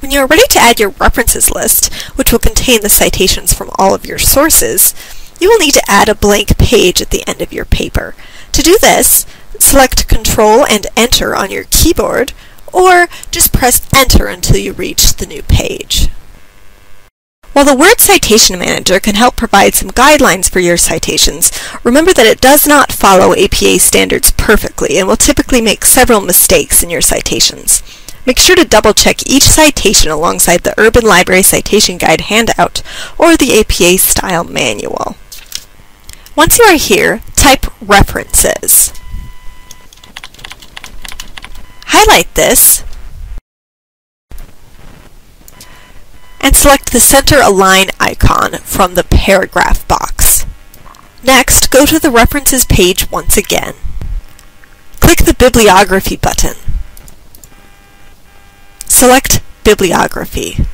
When you are ready to add your references list, which will contain the citations from all of your sources, you will need to add a blank page at the end of your paper. To do this, select Control and Enter on your keyboard, or just press Enter until you reach the new page. While the Word Citation Manager can help provide some guidelines for your citations, remember that it does not follow APA standards perfectly and will typically make several mistakes in your citations. Make sure to double check each citation alongside the Urban Library Citation Guide handout or the APA Style Manual. Once you are here, type References. Highlight this and select the Center Align icon from the Paragraph box. Next, go to the References page once again. Click the Bibliography button. Select Bibliography.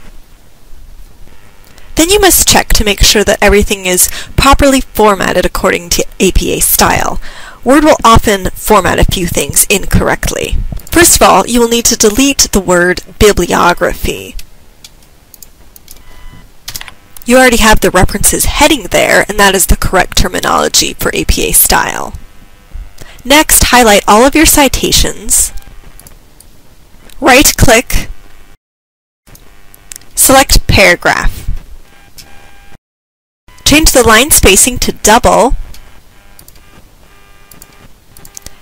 Then you must check to make sure that everything is properly formatted according to APA style. Word will often format a few things incorrectly. First of all, you will need to delete the word bibliography. You already have the references heading there, and that is the correct terminology for APA style. Next, highlight all of your citations, right-click, select Paragraph. Change the line spacing to double,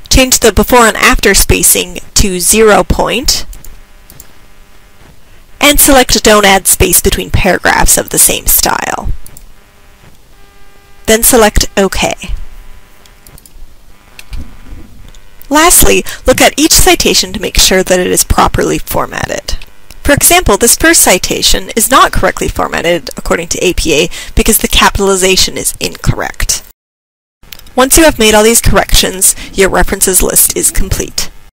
change the before and after spacing to zero point, and select Don't Add Space Between Paragraphs of the same style. Then select OK. Lastly, look at each citation to make sure that it is properly formatted. For example, this first citation is not correctly formatted according to APA because the capitalization is incorrect. Once you have made all these corrections, your references list is complete.